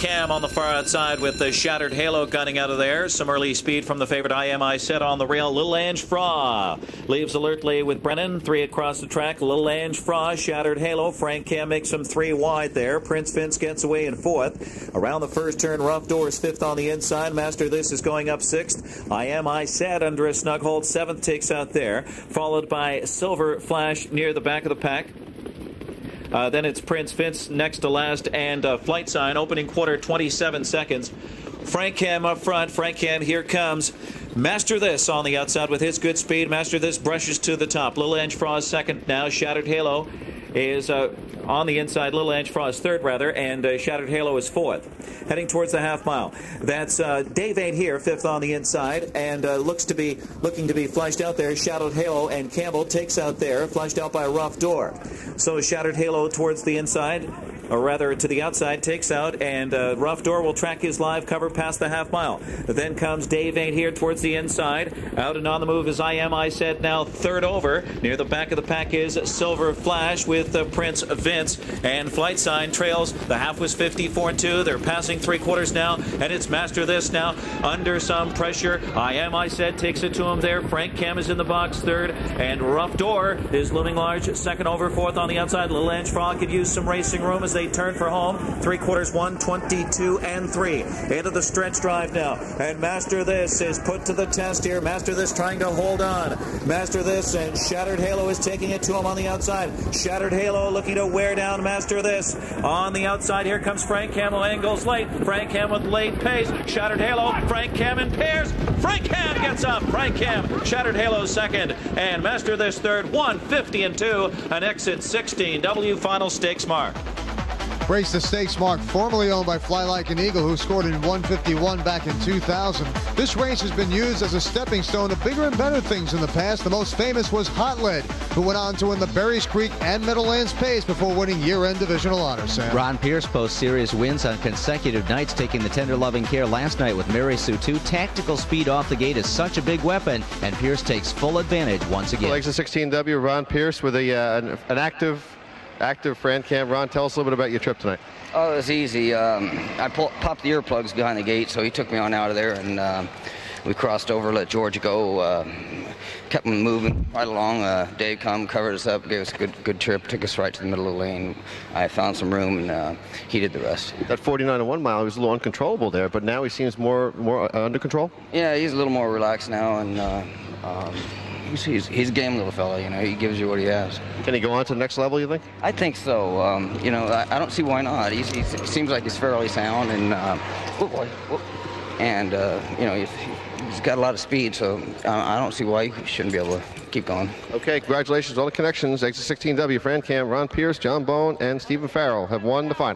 Cam on the far outside with the shattered halo gunning out of there. Some early speed from the favorite I Am I Said on the rail. Little Ange Fra leaves alertly with Brennan. Three across the track. Little Ange Fra, shattered halo. Fran Cam makes him three wide there. Prince Vince gets away in fourth. Around the first turn, Rough Doors fifth on the inside. Master This is going up sixth. I Am I Said under a snug hold. Seventh takes out there. Followed by Silver Flash near the back of the pack. Uh, then it's Prince Vince next to last and uh, Flight Sign opening quarter 27 seconds. Fran Cam up front. Fran Cam here comes. Master This on the outside with his good speed. Master This brushes to the top. Little Ange Frost second now. Shattered Halo is uh, on the inside. Little Ange Frost third, rather, and uh, Shattered Halo is fourth. Heading towards the half mile. That's uh, Dave Ain't here, fifth on the inside, and uh, looks to be looking to be flushed out there. Shattered Halo and Campbell takes out there, flushed out by Rough Door. So Shattered Halo towards the inside or rather to the outside, takes out, and uh, Rough Door will track his live cover past the half mile. Then comes Dave Ain't here towards the inside. Out and on the move is I Am I Said now third over. Near the back of the pack is Silver Flash with uh, Prince Vince, and Flight Sign trails. The half was 54 and 2. They're passing three quarters now, and it's Master This now under some pressure. I Am I Said takes it to him there. Fran Cam is in the box third, and Rough Door is looming large second over, fourth on the outside. Little Ange Frog could use some racing room as they they turn for home. Three quarters, one, 22 and three. Into the stretch drive now. And Master This is put to the test here. Master This trying to hold on. Master This and Shattered Halo is taking it to him on the outside. Shattered Halo looking to wear down Master This. On the outside, here comes Frank Camel. Angles late. Fran Cam with late pace. Shattered Halo. Fran Cam in pairs. Fran Cam gets up. Fran Cam. Shattered Halo second. And Master This third. 150 and 2. An exit 16. W final stakes mark. Brace the Stakes mark, formerly owned by Fly Like an Eagle, who scored in 151 back in 2000. This race has been used as a stepping stone to bigger and better things in the past. The most famous was Hot Lead, who went on to win the Berries Creek and Meadowlands Pace before winning year-end divisional honors, Sam. Ron Pierce posts serious wins on consecutive nights, taking the tender loving care last night with Mary Sue 2. Tactical speed off the gate is such a big weapon, and Pierce takes full advantage once again. Legs of 16W, Ron Pierce with a, uh, an, an active active Fran Cam. Ron, tell us a little bit about your trip tonight. Oh, it was easy. Um, I pull, popped the earplugs behind the gate, so he took me on out of there, and uh, we crossed over, let George go, uh, kept him moving right along. Uh, Dave come, covered us up, gave us a good good trip, took us right to the middle of the lane. I found some room, and uh, he did the rest. That 49 and one mile, he was a little uncontrollable there, but now he seems more more uh, under control. Yeah, he's a little more relaxed now, and. Uh, um, he's, he's, he's a game little fella, you know. He gives you what he has. Can he go on to the next level, you think? I think so. Um, you know, I, I, don't see why not. He's, he's, he seems like he's fairly sound, and uh, boy, and uh, you know, he's, he's got a lot of speed, so uh, I don't see why he shouldn't be able to keep going. Okay, congratulations, all the connections. Exit 16W, Fran Cam, Ron Pierce, John Bone, and Stephen Farrell have won the final.